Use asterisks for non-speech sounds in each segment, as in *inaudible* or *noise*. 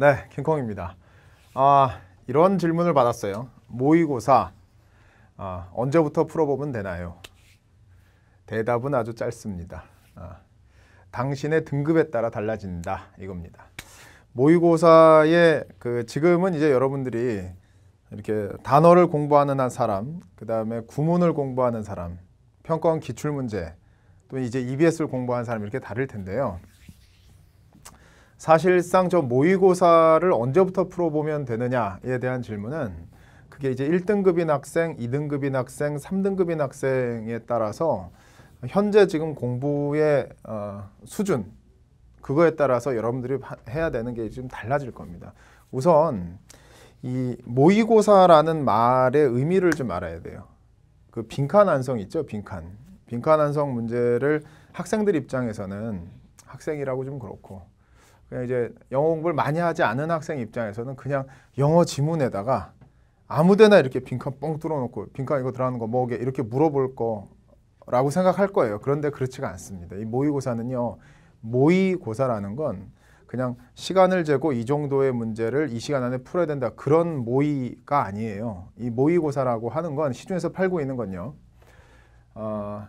네, 킹콩입니다. 아, 이런 질문을 받았어요. 모의고사 아, 언제부터 풀어보면 되나요? 대답은 아주 짧습니다. 아, 당신의 등급에 따라 달라진다 이겁니다. 모의고사의 그 지금은 이제 여러분들이 이렇게 단어를 공부하는 한 사람, 그 다음에 구문을 공부하는 사람, 평가원 기출 문제, 또 이제 EBS를 공부하는 사람 이렇게 다를 텐데요. 사실상 저 모의고사를 언제부터 풀어보면 되느냐에 대한 질문은 그게 이제 1등급인 학생, 2등급인 학생, 3등급인 학생에 따라서 현재 지금 공부의 어, 수준 그거에 따라서 여러분들이 해야 되는 게좀 달라질 겁니다. 우선 이 모의고사라는 말의 의미를 좀 알아야 돼요. 그 빈칸 완성 있죠, 빈칸. 빈칸 완성 문제를 학생들 입장에서는 학생이라고 좀 그렇고 그냥 이제 영어 공부를 많이 하지 않은 학생 입장에서는 그냥 영어 지문에다가 아무데나 이렇게 빈칸 뻥 뚫어놓고 빈칸 이거 들어가는 거 뭐게 이렇게 물어볼 거라고 생각할 거예요. 그런데 그렇지가 않습니다. 이 모의고사는요. 모의고사라는 건 그냥 시간을 재고 이 정도의 문제를 이 시간 안에 풀어야 된다. 그런 모의가 아니에요. 이 모의고사라고 하는 건 시중에서 팔고 있는 건요. 어,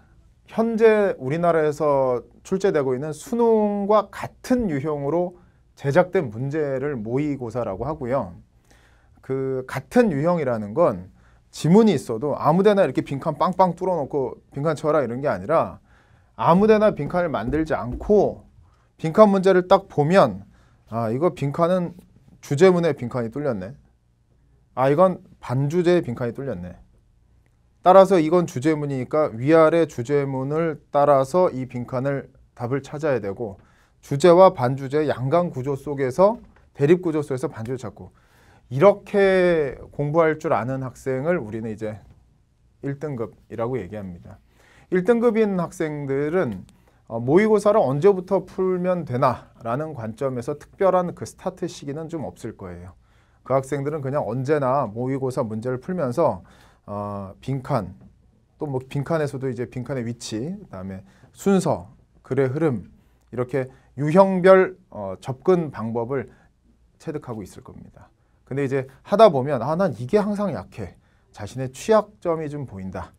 현재 우리나라에서 출제되고 있는 수능과 같은 유형으로 제작된 문제를 모의고사라고 하고요. 그 같은 유형이라는 건 지문이 있어도 아무데나 이렇게 빈칸 빵빵 뚫어놓고 빈칸 쳐라 이런 게 아니라 아무데나 빈칸을 만들지 않고 빈칸 문제를 딱 보면 아 이거 빈칸은 주제문에 빈칸이 뚫렸네. 아 이건 반주제에 빈칸이 뚫렸네. 따라서 이건 주제문이니까 위아래 주제문을 따라서 이 빈칸을 답을 찾아야 되고 주제와 반주제 양강 구조 속에서 대립 구조 속에서 반주를 찾고 이렇게 공부할 줄 아는 학생을 우리는 이제 1등급이라고 얘기합니다. 1등급인 학생들은 어, 모의고사를 언제부터 풀면 되나 라는 관점에서 특별한 그 스타트 시기는 좀 없을 거예요. 그 학생들은 그냥 언제나 모의고사 문제를 풀면서 어, 빈칸 또 뭐 빈칸에서도 이제 빈칸의 위치 그다음에 순서 글의 흐름 이렇게 유형별 어, 접근 방법을 체득하고 있을 겁니다. 근데 이제 하다 보면 아 난 이게 항상 약해. 자신의 취약점이 좀 보인다.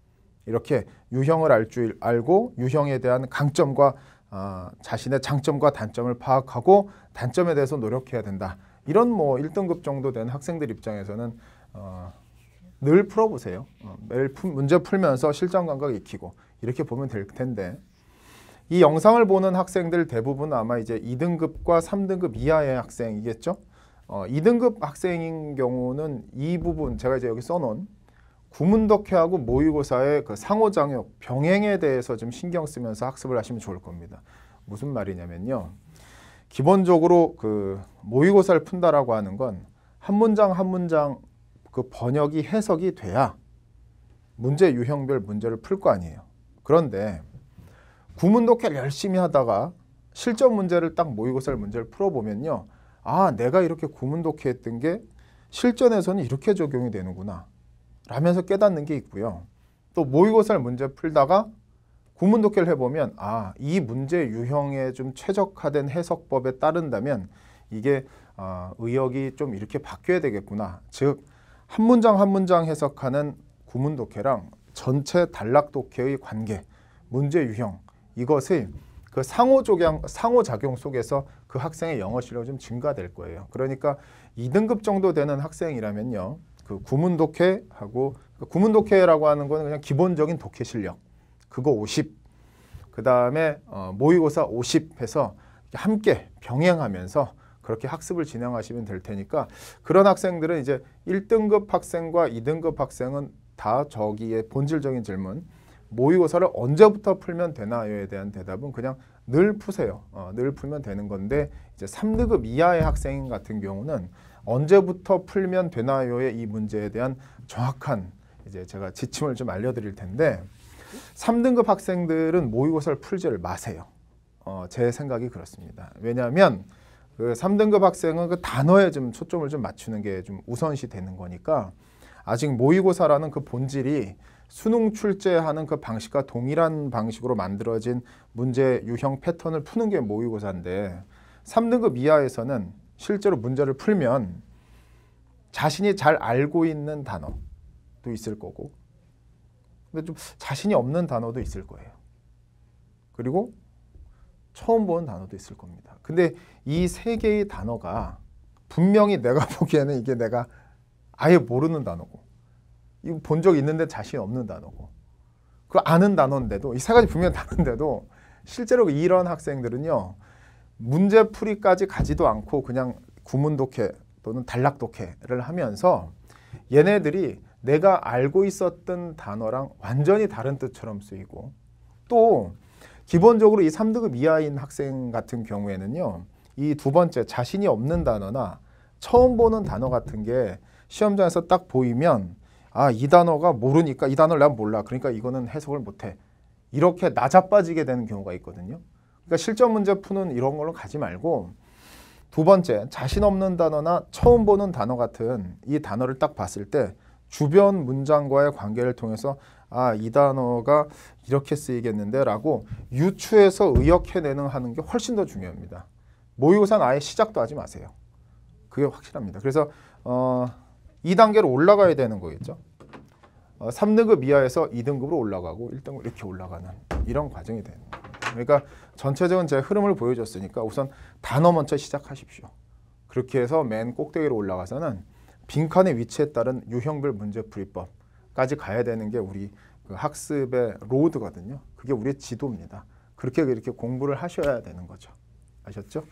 이렇게 유형을 알 줄 알고 유형에 대한 강점과 어, 자신의 장점과 단점을 파악하고 단점에 대해서 노력해야 된다. 이런 뭐 1등급 정도 된 학생들 입장에서는 어, 늘 풀어보세요. 어, 매일 푸, 문제 풀면서 실전 감각 익히고 이렇게 보면 될 텐데 이 영상을 보는 학생들 대부분 아마 이제 2등급과 3등급 이하의 학생이겠죠. 어, 2등급 학생인 경우는 이 부분 제가 이제 여기 써놓은 구문독해하고 모의고사의 그 상호작용, 병행에 대해서 좀 신경 쓰면서 학습을 하시면 좋을 겁니다. 무슨 말이냐면요. 기본적으로 그 모의고사를 푼다라고 하는 건 한 문장 한 문장 그 번역이 해석이 돼야 문제 유형별 문제를 풀 거 아니에요. 그런데 구문 독해를 열심히 하다가 실전 문제를 딱 모의고사 문제를 풀어보면요. 아, 내가 이렇게 구문 독해했던 게 실전에서는 이렇게 적용이 되는구나. 라면서 깨닫는 게 있고요. 또 모의고사 문제 풀다가 구문 독해를 해보면 아, 이 문제 유형에 좀 최적화된 해석법에 따른다면 이게 어, 의역이 좀 이렇게 바뀌어야 되겠구나. 즉, 한 문장 한 문장 해석하는 구문 독해랑 전체 단락 독해의 관계, 문제 유형 이것을 그 상호작용, 상호 작용 속에서 그 학생의 영어 실력이 좀 증가될 거예요. 그러니까 2등급 정도 되는 학생이라면요. 그 구문 독해하고 그 구문 독해라고 하는 거는 그냥 기본적인 독해 실력. 그거 50. 그다음에 어, 모의고사 50 해서 함께 병행하면서 그렇게 학습을 진행하시면 될 테니까 그런 학생들은 이제 1등급 학생과 2등급 학생은 다 저기에 본질적인 질문 모의고사를 언제부터 풀면 되나요에 대한 대답은 그냥 늘 푸세요. 어, 늘 풀면 되는 건데 이제 3등급 이하의 학생 같은 경우는 언제부터 풀면 되나요의 이 문제에 대한 정확한 이제 제가 지침을 좀 알려드릴 텐데 3등급 학생들은 모의고사를 풀지를 마세요. 어, 제 생각이 그렇습니다. 왜냐하면 그 3등급 학생은 그 단어에 좀 초점을 좀 맞추는 게 좀 우선시 되는 거니까 아직 모의고사라는 그 본질이 수능 출제하는 그 방식과 동일한 방식으로 만들어진 문제 유형 패턴을 푸는 게 모의고사인데 3등급 이하에서는 실제로 문제를 풀면 자신이 잘 알고 있는 단어도 있을 거고 근데 좀 자신이 없는 단어도 있을 거예요. 그리고 처음 보는 단어도 있을 겁니다. 근데 이 세 개의 단어가 분명히 내가 *laughs* 보기에는 이게 내가 아예 모르는 단어고 이거 본 적 있는데 자신 없는 단어고 그 아는 단어인데도 이 세 가지 분명히 다른데도 실제로 이런 학생들은요 문제 풀이까지 가지도 않고 그냥 구문 독해 또는 단락 독해를 하면서 얘네들이 내가 알고 있었던 단어랑 완전히 다른 뜻처럼 쓰이고 또 기본적으로 이 3등급 이하인 학생 같은 경우에는요. 이 두 번째 자신이 없는 단어나 처음 보는 단어 같은 게 시험장에서 딱 보이면 아, 이 단어가 모르니까 이 단어를 난 몰라. 그러니까 이거는 해석을 못 해. 이렇게 나자빠지게 되는 경우가 있거든요. 그러니까 실전 문제 푸는 이런 걸로 가지 말고 두 번째 자신 없는 단어나 처음 보는 단어 같은 이 단어를 딱 봤을 때 주변 문장과의 관계를 통해서 아, 이 단어가 이렇게 쓰이겠는데 라고 유추해서 의역해내는 하는 게 훨씬 더 중요합니다. 모의고사는 아예 시작도 하지 마세요. 그게 확실합니다. 그래서 어, 2단계로 올라가야 되는 거겠죠. 어, 3등급 이하에서 2등급으로 올라가고 1등급 이렇게 올라가는 이런 과정이 되는 겁니다. 그러니까 전체적인 제 흐름을 보여줬으니까 우선 단어 먼저 시작하십시오. 그렇게 해서 맨 꼭대기로 올라가서는 빈칸의 위치에 따른 유형별 문제풀이법까지 가야 되는 게 우리 그 학습의 로드거든요. 그게 우리의 지도입니다. 그렇게 이렇게 공부를 하셔야 되는 거죠. 아셨죠?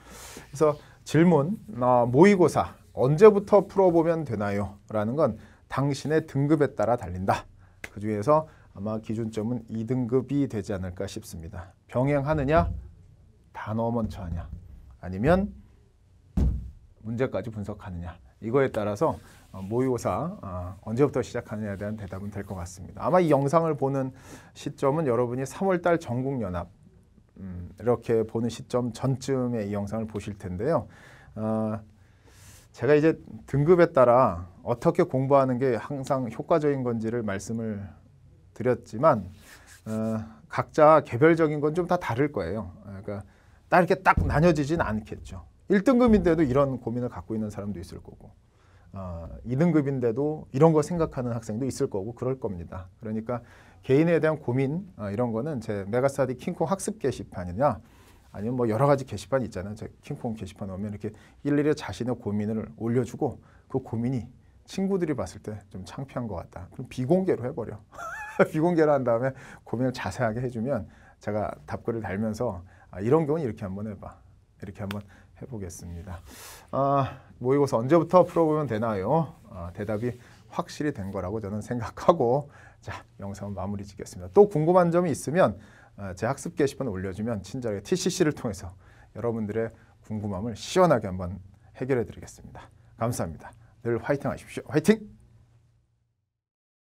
그래서 질문 어, 모의고사 언제부터 풀어보면 되나요? 라는 건 당신의 등급에 따라 달린다. 그 중에서 아마 기준점은 2등급이 되지 않을까 싶습니다. 병행하느냐, 단어 먼저 하냐, 아니면 문제까지 분석하느냐. 이거에 따라서 어, 모의고사 어, 언제부터 시작하느냐에 대한 대답은 될 것 같습니다. 아마 이 영상을 보는 시점은 여러분이 3월달 전국연합 음, 이렇게 보는 시점 전쯤에 이 영상을 보실 텐데요. 어, 제가 이제 등급에 따라 어떻게 공부하는 게 항상 효과적인 건지를 말씀을 드렸지만 어, 각자 개별적인 건 좀 다 다를 거예요. 그러니까 딱 이렇게 딱 나뉘어지진 않겠죠. 1등급인데도 이런 고민을 갖고 있는 사람도 있을 거고 어, 2등급인데도 이런 거 생각하는 학생도 있을 거고 그럴 겁니다. 그러니까 개인에 대한 고민 어, 이런 거는 제 메가스터디 킹콩 학습 게시판이냐 아니면 뭐 여러 가지 게시판 있잖아요. 제 킹콩 게시판 오면 이렇게 일일이 자신의 고민을 올려주고 그 고민이 친구들이 봤을 때 좀 창피한 것 같다. 그럼 비공개로 해버려. *laughs* 비공개로 한 다음에 고민을 자세하게 해주면 제가 답글을 달면서 아, 이런 경우는 이렇게 한번 해봐. 이렇게 한번 해보겠습니다. 아, 모의고사 언제부터 풀어보면 되나요? 아, 대답이 확실히 된 거라고 저는 생각하고 자 영상 마무리 짓겠습니다. 또 궁금한 점이 있으면 아, 제 학습 게시판 올려주면 친절하게 TCC를 통해서 여러분들의 궁금함을 시원하게 한번 해결해 드리겠습니다. 감사합니다. 늘 화이팅 하십시오. 화이팅!